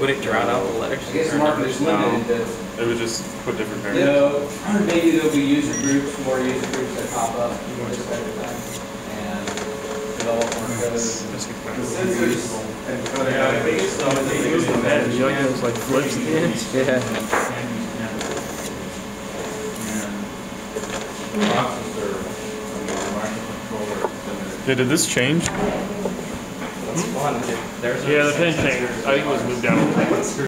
Would it drown out the letters? I guess or market is limited to, It would just put different you variables. know, maybe there'll be user groups, more user groups that pop up this type of time. And develop more code. Yo-yos like flips at the end? Yeah. Yeah, did this change? Yeah, the pin changed. I think it was moved down.